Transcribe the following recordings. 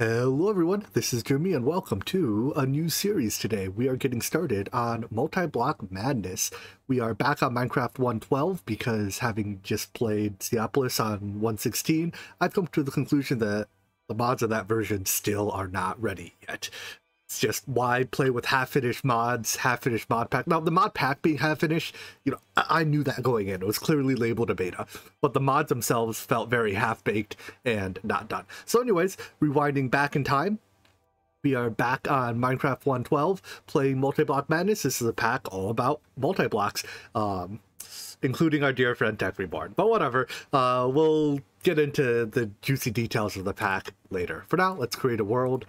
Hello everyone, this is Jimmy and welcome to a new series today. We are getting started on Multi-Block Madness. We are back on Minecraft 112 because having just played Seapolis on 116, I've come to the conclusion that the mods of that version still are not ready yet. It's just why play with half-finished mods, half-finished mod pack. Now, the mod pack being half-finished, you know, I-, I knew that going in. It was clearly labeled a beta. But the mods themselves felt very half-baked and not done. So anyways, rewinding back in time, we are back on Minecraft 1.12 playing Multi-Block Madness. This is a pack all about multi-blocks. Um, including our dear friend Tech Reborn. But whatever, uh, we'll get into the juicy details of the pack later. For now, let's create a world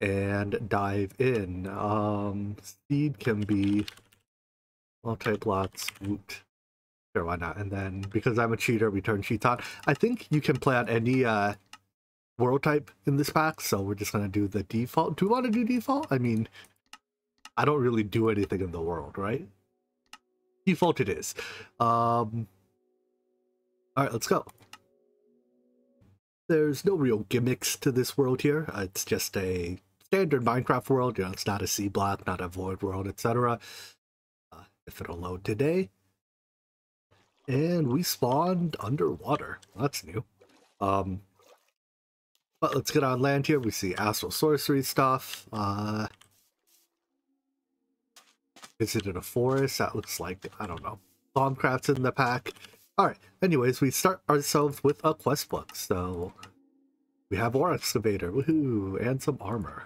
and dive in. Um, seed can be multi-blocks, woot. Sure, why not? And then because I'm a cheater, we turn cheats on. I think you can play on any uh, world type in this pack, so we're just gonna do the default. Do we want to do default? I mean, I don't really do anything in the world, right? Default it is. Um, all right, let's go. There's no real gimmicks to this world here. It's just a standard Minecraft world. You know, it's not a C block, not a void world, etc. Uh, if it'll load today. And we spawned underwater. That's new. Um, but let's get on land here. We see astral sorcery stuff. Uh, visited a forest. That looks like, I don't know, Thaumcraft's in the pack. Alright, anyways, we start ourselves with a quest book. So we have Ore Excavator, woohoo, and some armor.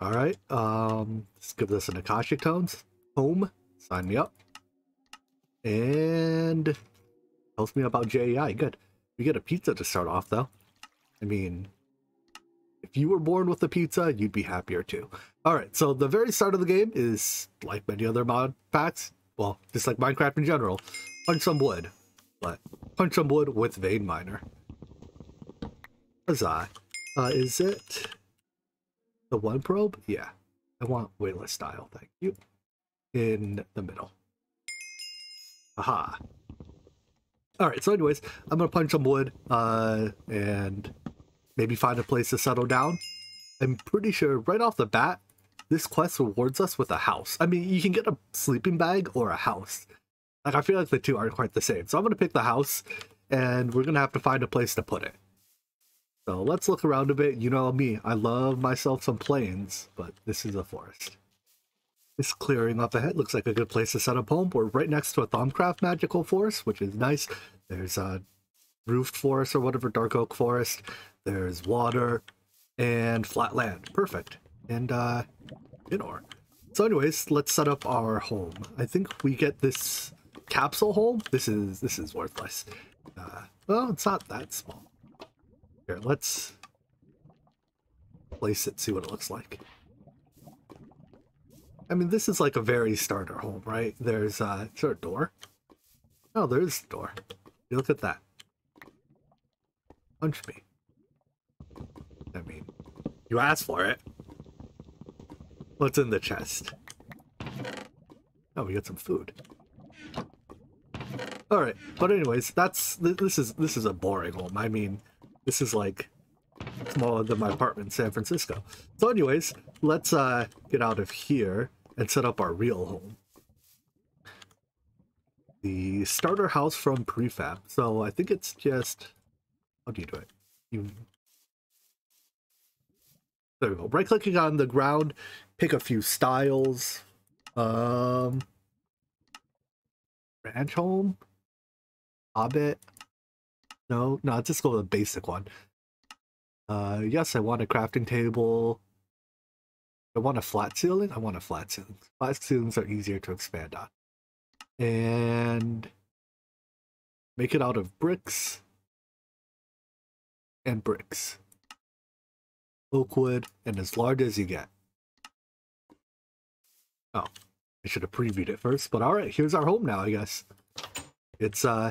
All right. Um, let's give this an Akashic Tomes. Home. Sign me up. And tells me about JEI. Good. We get a pizza to start off, though. I mean, if you were born with a pizza, you'd be happier too. All right. So the very start of the game is like many other mod packs. Well, just like Minecraft in general. Punch some wood. But punch some wood with Vein Miner. Huzzah. Uh, is it the one probe? Yeah. I want weightless style, thank you. In the middle. Aha. Alright, so anyways, I'm gonna punch some wood, uh, and maybe find a place to settle down. I'm pretty sure right off the bat, this quest rewards us with a house. I mean, you can get a sleeping bag or a house. Like, I feel like the two aren't quite the same. So I'm gonna pick the house, and we're gonna have to find a place to put it. So let's look around a bit. You know me, I love myself some plains, but this is a forest. This clearing up ahead looks like a good place to set up home. We're right next to a Thaumcraft magical forest, which is nice. There's a roofed forest or whatever, dark oak forest. There's water and flat land. Perfect. And uh, in ore. So anyways, let's set up our home. I think we get this capsule home. This is this is worthless. Uh, well, it's not that small. Here, let's place it, see what it looks like. I mean, this is like a very starter home, right? There's, uh, is there a door? Oh, there is a door. You look at that. Punch me. I mean, you asked for it. What's in the chest? Oh, we got some food. All right, but anyways, that's this is this is a boring home. I mean, this is like smaller than my apartment in San Francisco. So anyways, let's uh, get out of here and set up our real home. The starter house from prefab. So I think it's just, how do you do it? You, there we go. Right clicking on the ground, pick a few styles. Um, ranch home, hobbit, no, no, let's just go with a basic one. Uh, yes, I want a crafting table. I want a flat ceiling. I want a flat ceiling. Flat ceilings are easier to expand on. And make it out of bricks and bricks. Oak wood and as large as you get. Oh, I should have previewed it first, but all right, here's our home now, I guess. It's uh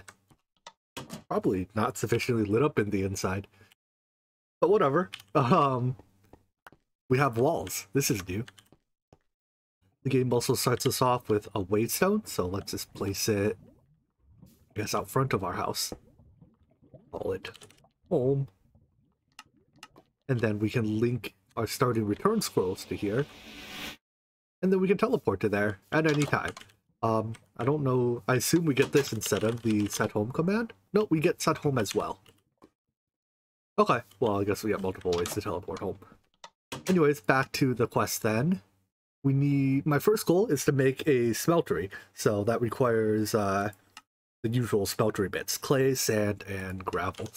probably not sufficiently lit up in the inside. But whatever. Um, we have walls. This is new. The game also starts us off with a waystone, so let's just place it, I guess, out front of our house. Call it home. and then we can link our starting return scrolls to here, and then we can teleport to there at any time. Um, I don't know. I assume we get this instead of the set home command. No, we get sent home as well. Okay, well, I guess we have multiple ways to teleport home. Anyways, back to the quest then. We need, my first goal is to make a smeltery. So that requires uh, the usual smeltery bits, clay, sand, and gravel.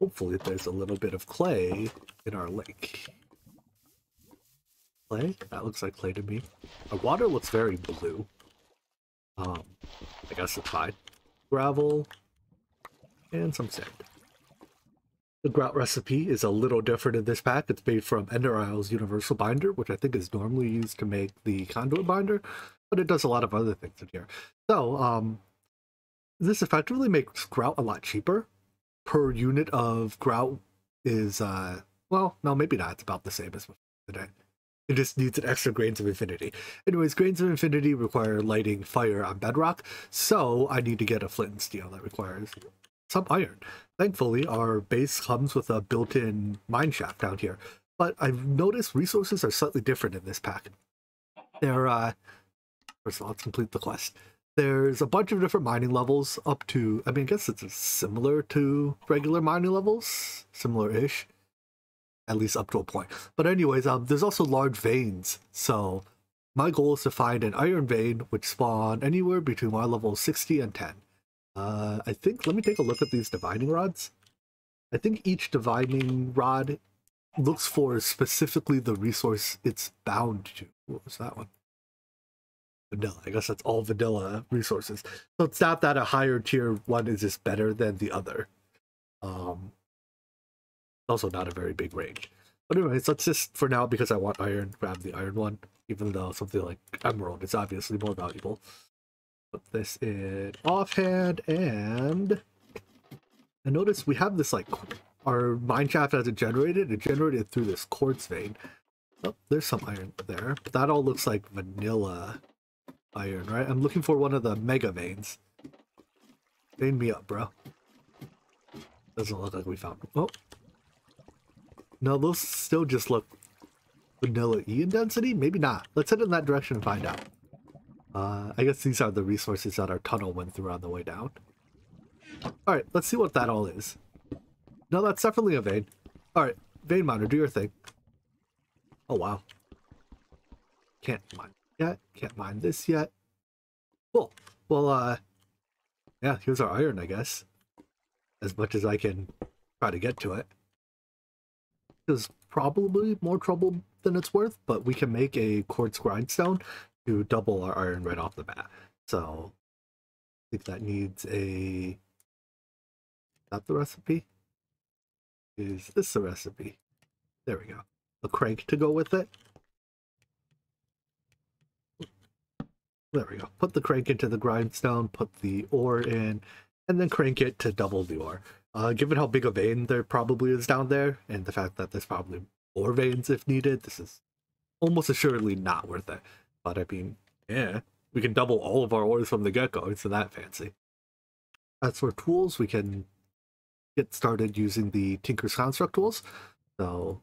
Hopefully there's a little bit of clay in our lake. Clay? That looks like clay to me. Our water looks very blue. Um, I guess it's fine. Gravel and some sand. The grout recipe is a little different in this pack. It's made from Ender IO's Universal Binder, which I think is normally used to make the Conduit Binder, but it does a lot of other things in here. So, um, this effectively makes grout a lot cheaper. Per unit of grout is, uh, well, no, maybe not. It's about the same as today. It just needs an extra grains of infinity. Anyways, grains of infinity require lighting fire on bedrock, so I need to get a flint and steel that requires some iron. Thankfully, our base comes with a built-in mine shaft down here, but I've noticed resources are slightly different in this pack. there uh, first of all, let's complete the quest. There's a bunch of different mining levels up to, I mean, I guess it's similar to regular mining levels, similar-ish at least up to a point. But anyways, um, there's also large veins. So my goal is to find an iron vein which spawn anywhere between my level 60 and 10. Uh, I think, let me take a look at these divining rods. I think each divining rod looks for specifically the resource it's bound to. What was that one? Vanilla. I guess that's all vanilla resources. So it's not that a higher tier one is just better than the other. Um, also not a very big range. But anyways, let's just, for now, because I want iron, grab the iron one, even though something like emerald is obviously more valuable. Put this in offhand, and I notice we have this, like, our mine shaft as it generated, it generated through this quartz vein. Oh, there's some iron there, but that all looks like vanilla iron, right? I'm looking for one of the mega veins. Vein me up, bro. Doesn't look like we found. them. Oh, no, those still just look vanilla E in density? Maybe not. Let's head in that direction and find out. Uh, I guess these are the resources that our tunnel went through on the way down. Alright, let's see what that all is. No, that's definitely a vein. Alright, vein miner, do your thing. Oh, wow. Can't mine yet. Can't mine this yet. Cool. Well, uh, yeah, here's our iron, I guess. As much as I can try to get to it is probably more trouble than it's worth, but we can make a quartz grindstone to double our iron right off the bat. So I think that needs a... That the recipe? Is this the recipe? There we go. A crank to go with it. There we go. Put the crank into the grindstone, put the ore in, and then crank it to double the ore. Uh, given how big a vein there probably is down there, and the fact that there's probably more veins if needed, this is almost assuredly not worth it. But I mean, yeah, we can double all of our orders from the get-go. It's that fancy. As for tools, we can get started using the Tinker's Construct tools. So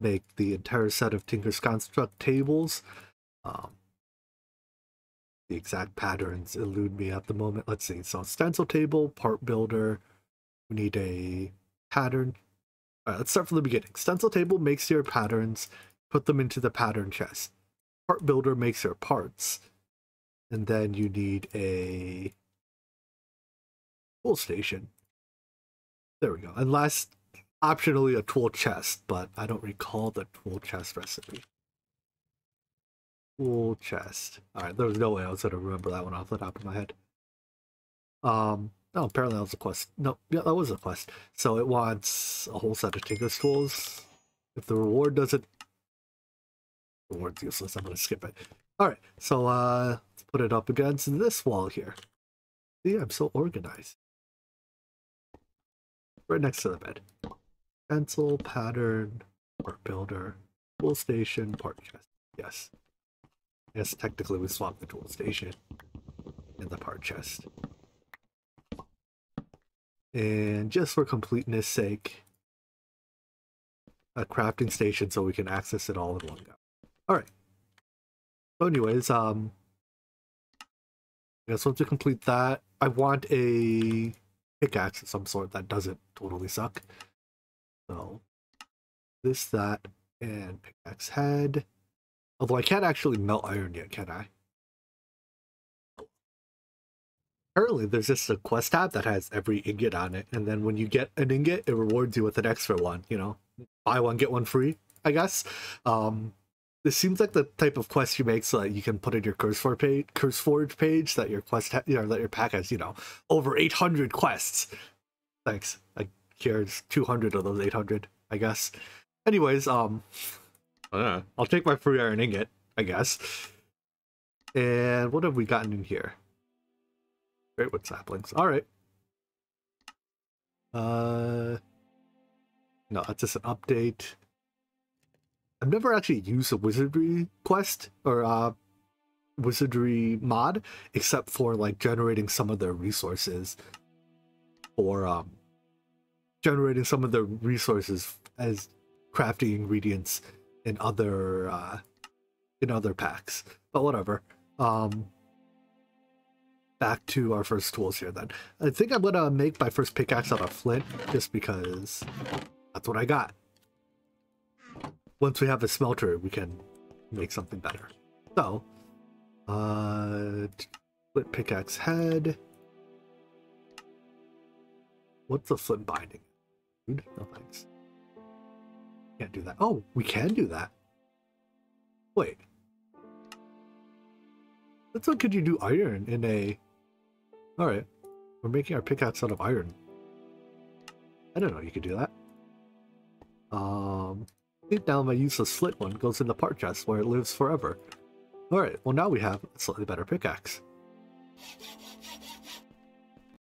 make the entire set of Tinker's Construct tables. Um, the exact patterns elude me at the moment. Let's see. So stencil table, part builder, we need a pattern. All right, let's start from the beginning. Stencil table makes your patterns, put them into the pattern chest. Part builder makes your parts. And then you need a tool station. There we go. And last, optionally a tool chest, but I don't recall the tool chest recipe. Tool chest. All right, there was no way I was going to remember that one off the top of my head. Um, Oh, apparently that was a quest. No, yeah, that was a quest. So it wants a whole set of Tinker's tools. If the reward doesn't... The reward's useless, I'm going to skip it. Alright, so uh, let's put it up against this wall here. See, I'm so organized. Right next to the bed. Pencil, pattern, part builder, tool station, part chest. Yes. Yes, technically we swapped the tool station and the part chest. And just for completeness sake, a crafting station so we can access it all in one go. All right. So, anyways, um, guess once we complete that, I want a pickaxe of some sort that doesn't totally suck. So, this, that, and pickaxe head. Although I can't actually melt iron yet, can I? Apparently, there's just a quest tab that has every ingot on it, and then when you get an ingot, it rewards you with an extra one. You know, buy one get one free. I guess. Um, this seems like the type of quest you make so that you can put in your CurseForge page, CurseForge page that your quest, ha- you know, that your pack has, you know, over 800 quests. Thanks. Like here's 200 of those 800, I guess. Anyways, um, uh, I'll take my free iron ingot, I guess. And what have we gotten in here? Great wood saplings. All right. Uh, no, that's just an update. I've never actually used a wizardry quest or uh, wizardry mod, except for like generating some of their resources, or um, generating some of the resources as crafting ingredients in other uh, in other packs. But whatever. Um, back to our first tools here then. I think I'm gonna make my first pickaxe out of flint just because that's what I got. Once we have a smelter, we can make something better. So, uh, flint pickaxe head. What's a flint binding? Food? No thanks. Can't do that. Oh, we can do that. Wait. That's what could you do iron in a Alright. We're making our pickaxe out of iron. I don't know you could do that. Um, I down, my useless flint one goes in the part chest where it lives forever. Alright, well now we have a slightly better pickaxe.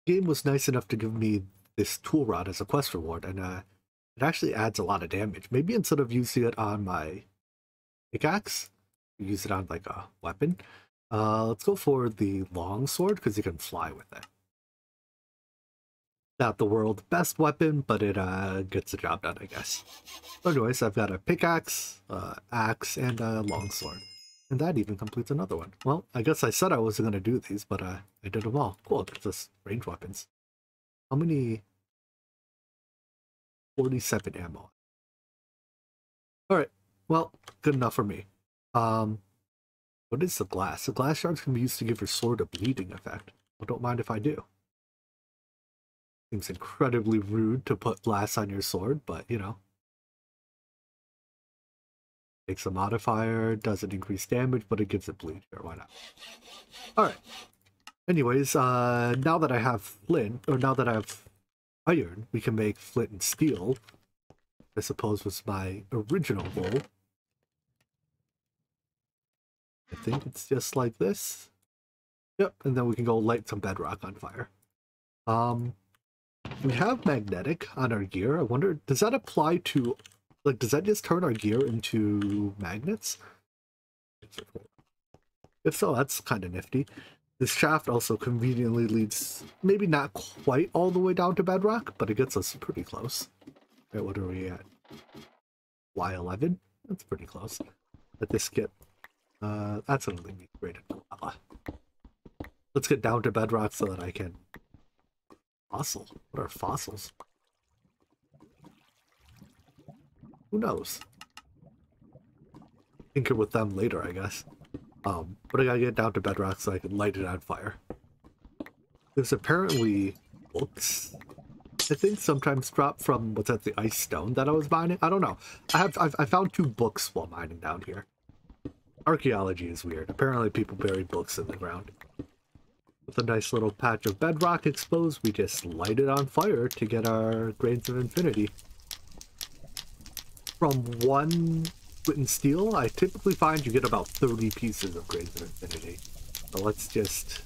The game was nice enough to give me this tool rod as a quest reward, and uh, it actually adds a lot of damage. Maybe instead of using it on my pickaxe, use it on like a weapon. Uh, let's go for the long sword because you can fly with it. Not the world's best weapon, but it uh, gets the job done, I guess. anyways, I've got a pickaxe, uh, axe, and a longsword. And that even completes another one. Well, I guess I said I wasn't going to do these, but uh, I did them all. Cool, it's just range weapons. How many? 47 ammo. Alright, well, good enough for me. Um, what is the glass? The glass shards can be used to give your sword a bleeding effect. I don't mind if I do. Seems incredibly rude to put glass on your sword, but you know. Takes a modifier, doesn't increase damage, but it gives it bleed. Sure, why not? Alright. Anyways, uh, now that I have flint, or now that I have iron, we can make flint and steel. I suppose was my original goal. I think it's just like this. Yep, and then we can go light some bedrock on fire. Um, we have magnetic on our gear. I wonder, does that apply to, like, does that just turn our gear into magnets? If so, that's kind of nifty. This shaft also conveniently leads, maybe not quite all the way down to bedrock, but it gets us pretty close. Okay, what are we at? Y11? That's pretty close. Let this get uh, that's me graded lava. Let's get down to bedrock so that I can... Fossil? What are fossils? Who knows? Tinker with them later, I guess. Um, but I gotta get down to bedrock so I can light it on fire. There's apparently books I think sometimes drop from what's that the ice stone that I was mining. I don't know. I have I've, I found two books while mining down here. Archaeology is weird. Apparently people bury books in the ground. With a nice little patch of bedrock exposed, we just light it on fire to get our Grains of Infinity. From one flint steel, I typically find you get about 30 pieces of Grains of Infinity. So let's just...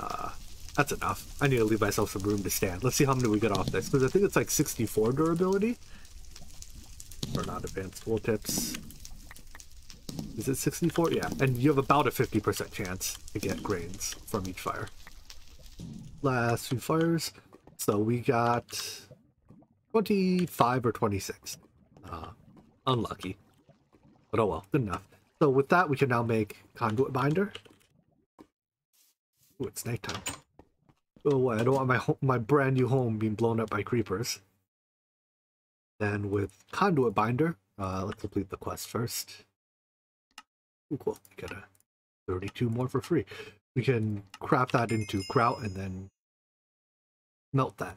Uh, that's enough. I need to leave myself some room to stand. Let's see how many we get off this, because I think it's like 64 durability. Or not advanced tooltips. Is it 64? Yeah, and you have about a 50% chance to get grains from each fire. Last few fires. So we got 25 or 26. Uh, unlucky. But oh well, good enough. So with that, we can now make conduit binder. Ooh, it's nighttime. Oh, I don't want my my brand new home being blown up by creepers. Then with conduit binder, uh, let's complete the quest first. Ooh, cool. Get a 32 more for free. We can craft that into grout and then melt that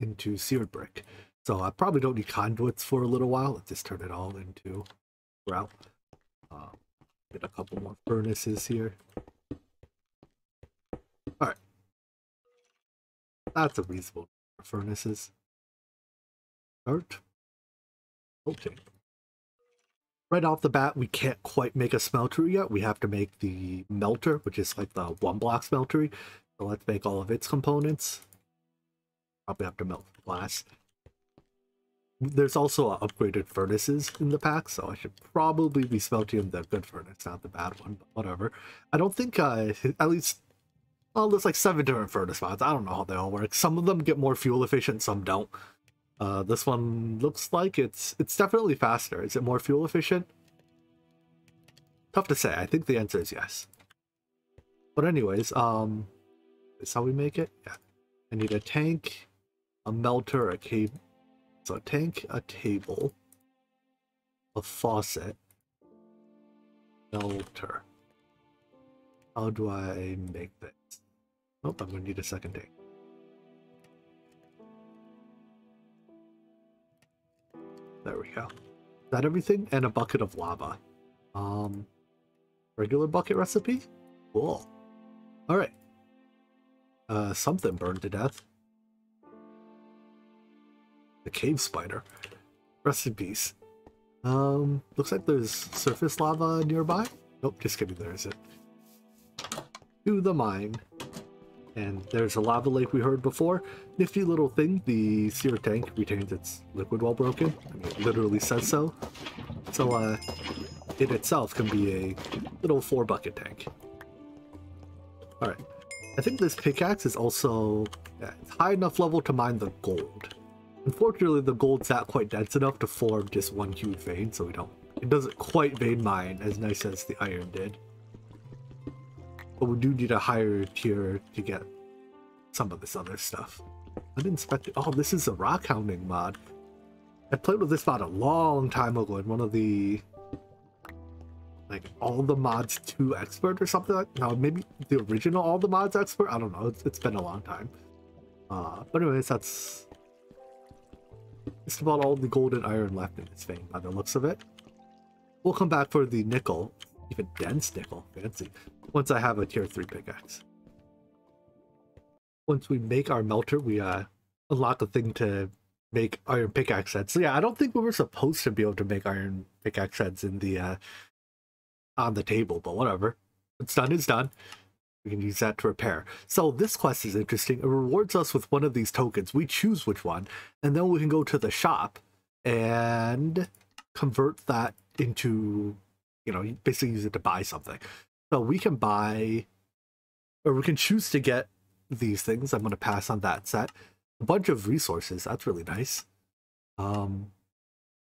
into seared brick. So I probably don't need conduits for a little while. Let's just turn it all into grout. Uh, get a couple more furnaces here. Alright. That's a reasonable furnaces. Start. Okay. Right off the bat, we can't quite make a smeltery yet. We have to make the melter, which is like the one block smeltery. So let's make all of its components. Probably have to melt glass. There's also uh, upgraded furnaces in the pack, so I should probably be smelting the good furnace, not the bad one, but whatever. I don't think, uh, at least, well, there's like seven different furnace mods. I don't know how they all work. Some of them get more fuel efficient, some don't. Uh, this one looks like it's it's definitely faster. Is it more fuel efficient? Tough to say. I think the answer is yes. But anyways, um, is how we make it? Yeah. I need a tank, a melter, a cable. So a tank, a table, a faucet, melter. How do I make this? Oh, I'm gonna need a second tank. There we go. Is that everything? And a bucket of lava. Um, regular bucket recipe? Cool. All right. Uh, something burned to death. The cave spider. Recipes. Um, looks like there's surface lava nearby. Nope, just kidding, there isn't. To the mine. And there's a lava lake we heard before. Nifty little thing, the sear tank retains its liquid while broken. I mean, it literally says so. So, uh, it itself can be a little four bucket tank. Alright. I think this pickaxe is also yeah, high enough level to mine the gold. Unfortunately, the gold's not quite dense enough to form just one huge vein, so we don't... It doesn't quite vein mine as nice as the iron did. But we do need a higher tier to get some of this other stuff. Uninspected... Oh, this is a rock hounding mod. I played with this mod a long time ago in one of the... Like, all the mods 2 expert or something like maybe the original all the mods expert? I don't know. It's, it's been a long time. Uh, but anyways, that's it's about all the gold and iron left in this vein by the looks of it. We'll come back for the nickel, even dense nickel, fancy, once I have a tier 3 pickaxe. Once we make our melter, we uh, unlock a thing to make iron pickaxe heads. So yeah, I don't think we were supposed to be able to make iron pickaxe heads in the uh, on the table, but whatever. It's done, it's done. We can use that to repair. So this quest is interesting. It rewards us with one of these tokens. We choose which one, and then we can go to the shop and convert that into, you know, you basically use it to buy something. So we can buy, or we can choose to get these things. I'm going to pass on that set. A bunch of resources. That's really nice. Um,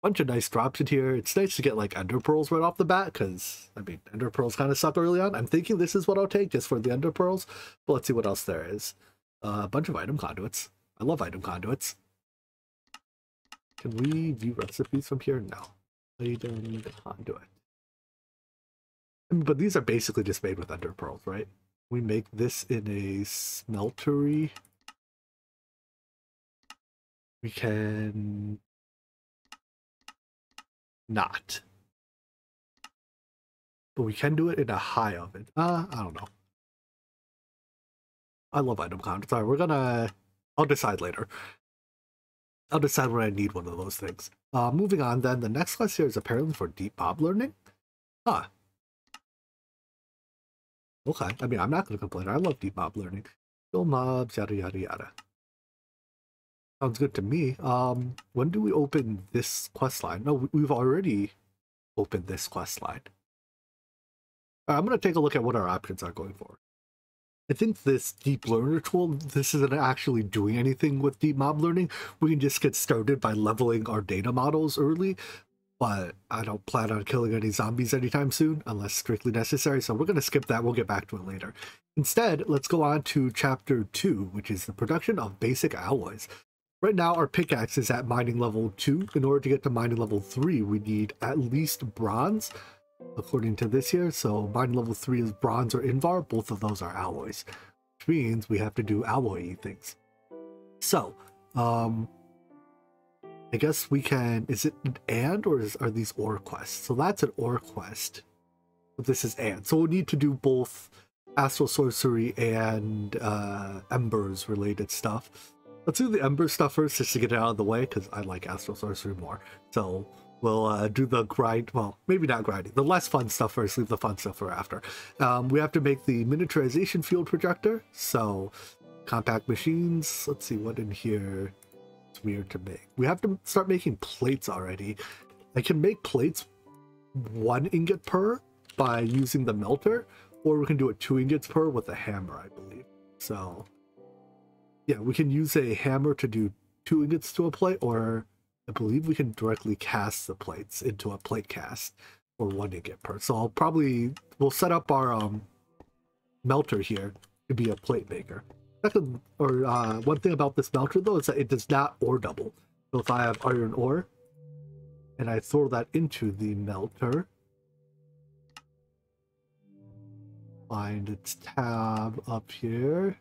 bunch of nice drops in here. It's nice to get like ender pearls right off the bat because I mean ender pearls kind of suck early on. I'm thinking this is what I'll take just for the ender pearls, but let's see what else there is. Uh, a bunch of item conduits. I love item conduits. Can we view recipes from here? No. Item conduit. But these are basically just made with ender pearls, right? We make this in a smeltery. We can not. But we can do it in a high oven. Uh, I don't know. I love item count. Sorry, we're gonna... I'll decide later. I'll decide when I need one of those things. Uh, moving on then, the next class here is apparently for deep mob learning. Huh. Okay, I mean, I'm not going to complain. I love deep mob learning. Kill mobs, yada, yada, yada. Sounds good to me. Um, when do we open this quest line? No, we've already opened this quest line. I'm going to take a look at what our options are going forward. I think this deep learner tool, this isn't actually doing anything with deep mob learning. We can just get started by leveling our data models early, but I don't plan on killing any zombies anytime soon unless strictly necessary. So we're going to skip that. We'll get back to it later. Instead, let's go on to chapter two, which is the production of basic alloys. Right now, our pickaxe is at mining level two. In order to get to mining level three, we need at least bronze, according to this here. So mining level three is bronze or invar. Both of those are alloys, which means we have to do alloy things. So, um, I guess we can, is it an and or is, are these or quests? So that's an or quest. But this is and. So we'll need to do both astral sorcery and uh, embers related stuff. Let's do the ember stuff first just to get it out of the way because I like astral sorcery more. So we'll uh, do the grind, well, maybe not grinding, the less fun stuff first, leave the fun stuff for after. Um, we have to make the miniaturization field projector. So compact machines, let's see what in here weird to make. We have to start making plates already. I can make plates one ingot per by using the melter, or we can do it two ingots per with a hammer, I believe. So, yeah, we can use a hammer to do two ingots to a plate, or I believe we can directly cast the plates into a plate cast for one ingot per. So I'll probably, we'll set up our um, melter here to be a plate maker. Second, or uh, one thing about this melter though is that it does not ore double. So if I have iron ore and I throw that into the melter, find its tab up here,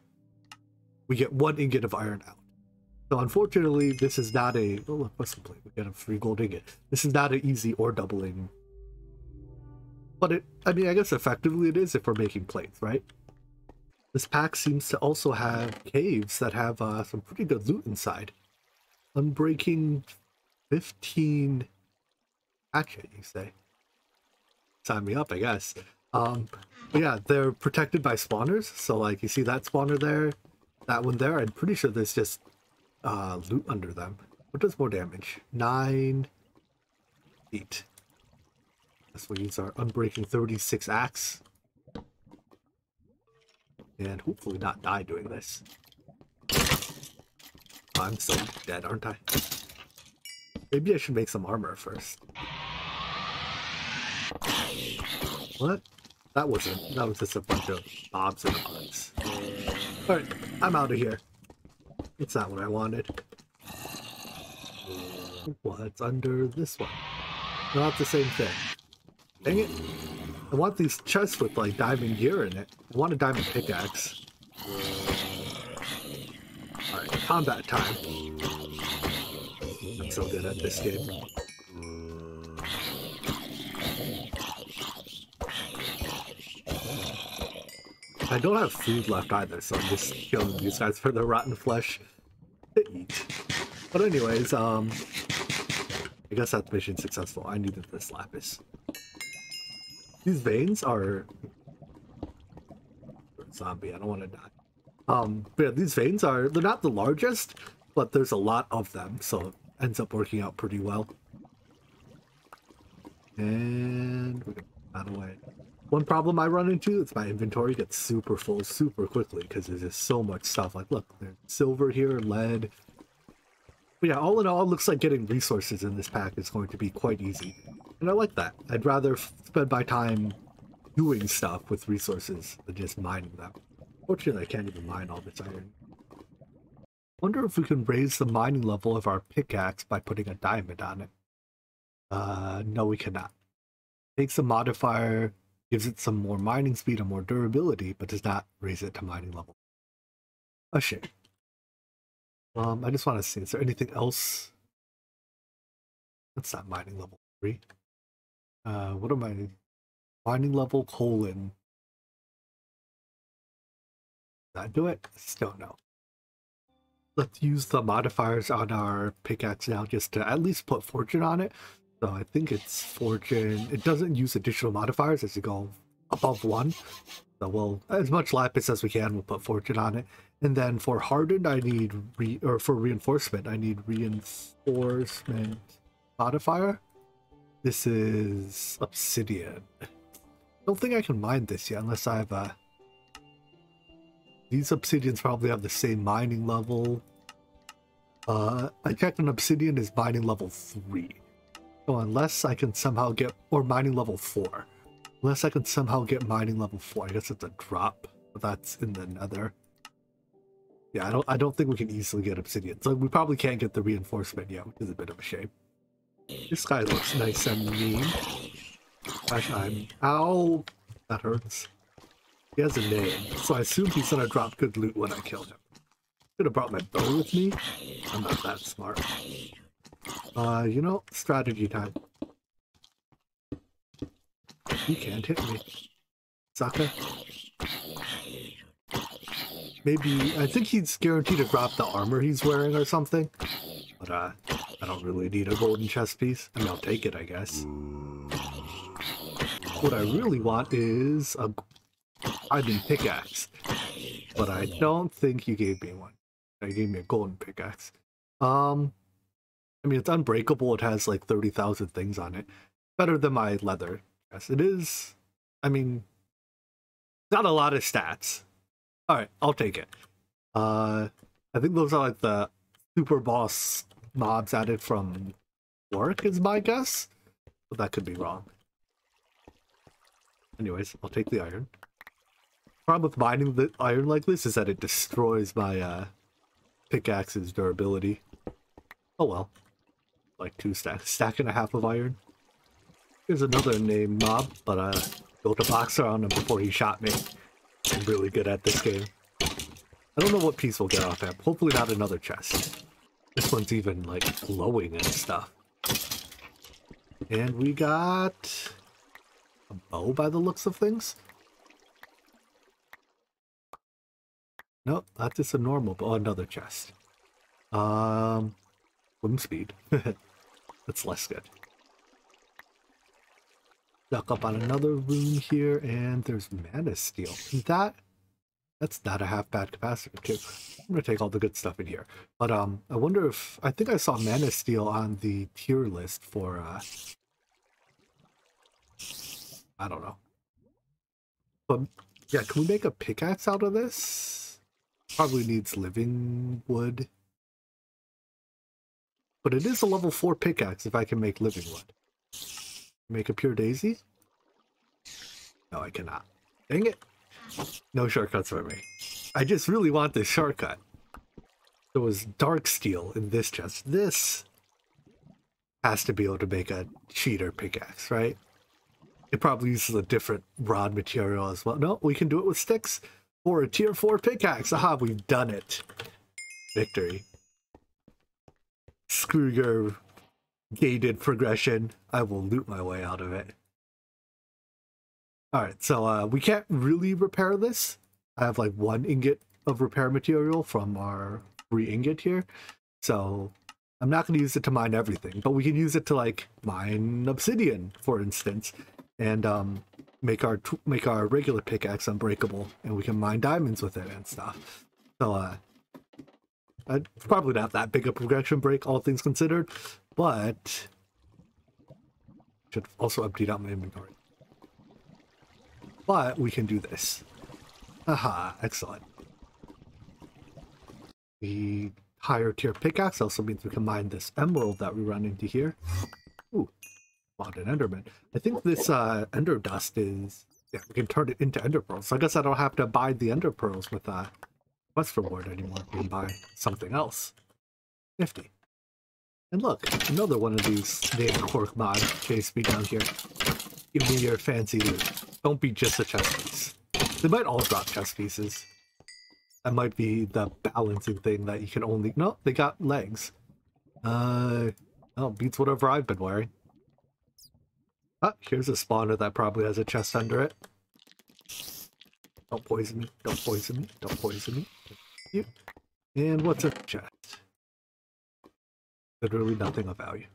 we get one ingot of iron out. So unfortunately, this is not a, oh look, what's the plate? We get a free gold ingot. This is not an easy ore doubling. But it, I mean, I guess effectively it is if we're making plates, right? This pack seems to also have caves that have uh, some pretty good loot inside. Unbreaking 15 hatchet, you say? Sign me up, I guess. Um, but yeah, they're protected by spawners. So like, you see that spawner there, that one there. I'm pretty sure there's just uh, loot under them. What does more damage? Nine, eight. This will use our Unbreaking 36 axe and hopefully not die doing this. I'm so dead, aren't I? Maybe I should make some armor first. What? That wasn't. That was just a bunch of bobs and bugs. Alright, I'm out of here. It's not what I wanted. What's under this one? Not the same thing. Dang it. I want these chests with like diamond gear in it. I want a diamond pickaxe. Alright, combat time. I'm so good at this game. I don't have food left either, so I'm just killing these guys for their rotten flesh to eat. But anyways, um, I guess that's mission successful. I needed this lapis. These veins are zombie. I don't want to die. Um, but yeah, these veins are they're not the largest, but there's a lot of them, so it ends up working out pretty well. And we that away. One problem I run into is my inventory gets super full super quickly because there's just so much stuff. Like, look, there's silver here, lead. But yeah, all in all, looks like getting resources in this pack is going to be quite easy. And I like that. I'd rather spend my time doing stuff with resources than just mining them. Fortunately, I can't even mine all this iron. Wonder if we can raise the mining level of our pickaxe by putting a diamond on it. Uh, no, we cannot. Takes a modifier, gives it some more mining speed and more durability, but does not raise it to mining level. A shame. Um, I just want to see, is there anything else? That's not mining level 3. Uh, what am I? Mining level colon. Did I do it? Still no. Let's use the modifiers on our pickaxe now just to at least put fortune on it. So I think it's fortune. It doesn't use additional modifiers as you go above one. So we'll, as much lapis as we can, we'll put fortune on it. And then for hardened, I need, re or for reinforcement, I need reinforcement modifier. This is obsidian. Don't think I can mine this yet unless I have a... these obsidians probably have the same mining level. Uh, I checked an obsidian is mining level 3. So unless I can somehow get, or mining level 4. Unless I can somehow get mining level 4. I guess it's a drop, but that's in the nether. Yeah, I don't I don't think we can easily get obsidian. So we probably can't get the reinforcement yet, which is a bit of a shame. This guy looks nice and mean. I'm ow that hurts. He has a name, so I assume he's gonna drop good loot when I kill him. Could have brought my bow with me. I'm not that smart. Uh, you know, strategy time. He can't hit me. Sucker. Maybe, I think he's guaranteed to drop the armor he's wearing or something. But, uh, I don't really need a golden chest piece. I mean, I'll take it, I guess. What I really want is a diamond pickaxe. But I don't think you gave me one. You gave me a golden pickaxe. Um, I mean, it's unbreakable. It has like 30,000 things on it. Better than my leather. Yes, it is. I mean, not a lot of stats. All right, I'll take it. Uh, I think those are like the super boss mobs added from work is my guess. But that could be wrong. Anyways, I'll take the iron. Problem with mining the iron like this is that it destroys my uh, pickaxe's durability. Oh well. Like two stacks, stack and a half of iron. Here's another name mob, but uh, built a boxer on him before he shot me. I'm really good at this game. I don't know what piece we'll get off him. Hopefully not another chest. This one's even, like, glowing and stuff. And we got... a bow by the looks of things? Nope, that's just a normal bow. Another chest. Um, swim speed. that's less good. Duck up on another room here, and there's mana steel. That that's not a half bad capacitor too. I'm gonna take all the good stuff in here. But um I wonder if I think I saw mana steel on the tier list for uh I don't know. But yeah, can we make a pickaxe out of this? Probably needs living wood. But it is a level 4 pickaxe if I can make living wood. Make a pure daisy? No, I cannot. Dang it. No shortcuts for me. I just really want this shortcut. There was dark steel in this chest. This has to be able to make a cheater pickaxe, right? It probably uses a different rod material as well. No, we can do it with sticks for a tier 4 pickaxe. Aha, we've done it. Victory. Screw your gated progression. I will loot my way out of it. All right, so uh, we can't really repair this. I have like one ingot of repair material from our free ingot here. So I'm not going to use it to mine everything, but we can use it to like mine obsidian, for instance, and um, make our make our regular pickaxe unbreakable, and we can mine diamonds with it and stuff. So uh, it's probably not that big a progression break, all things considered, but should also update out my inventory. But we can do this. Aha, excellent. The higher tier pickaxe also means we can mine this emerald that we run into here. Ooh, found an enderman. I think this uh, ender dust is... Yeah, we can turn it into ender pearls. So I guess I don't have to buy the ender pearls with uh, quest reward anymore. We can buy something else. Nifty. And look, another one of these named Cork mod chased me down here. Give me your fancy loot. Don't be just a chest piece. They might all drop chest pieces. That might be the balancing thing that you can only... No, they got legs. Uh, oh, beats whatever I've been wearing. Ah, here's a spawner that probably has a chest under it. Don't poison me. Don't poison me. Don't poison me. And what's a chest? Literally nothing of value.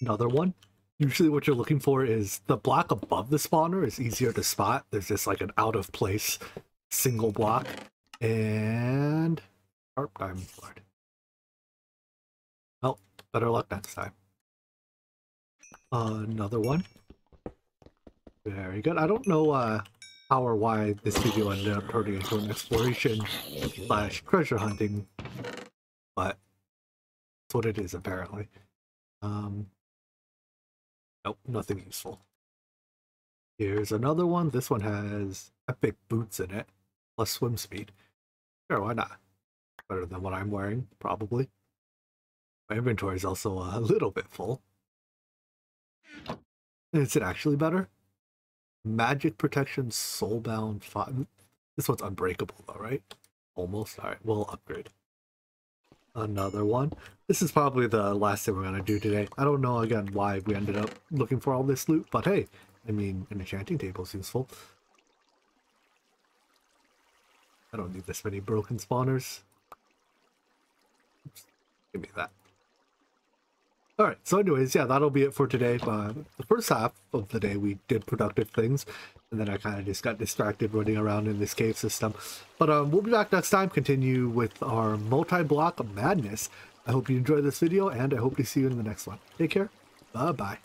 Another one. Usually what you're looking for is the block above the spawner is easier to spot. There's just like an out of place single block. And sharp diamond sword. Well, better luck next time. Another one. Very good. I don't know uh how or why this video ended up turning into an exploration slash treasure hunting, but that's what it is apparently. Um, nope, nothing useful. Here's another one. This one has epic boots in it, plus swim speed. Sure, why not? Better than what I'm wearing, probably. My inventory is also a little bit full. Is it actually better? Magic Protection Soulbound 5. This one's unbreakable though, right? Almost. Alright, we'll upgrade. Another one. This is probably the last thing we're going to do today. I don't know, again, why we ended up looking for all this loot, but hey, I mean, an enchanting table is useful. I don't need this many broken spawners. Oops. Give me that. Alright, so anyways, yeah, that'll be it for today. Uh, the first half of the day, we did productive things, and then I kind of just got distracted running around in this cave system. But um, we'll be back next time, continue with our multi-block madness. I hope you enjoyed this video, and I hope to see you in the next one. Take care. Bye-bye.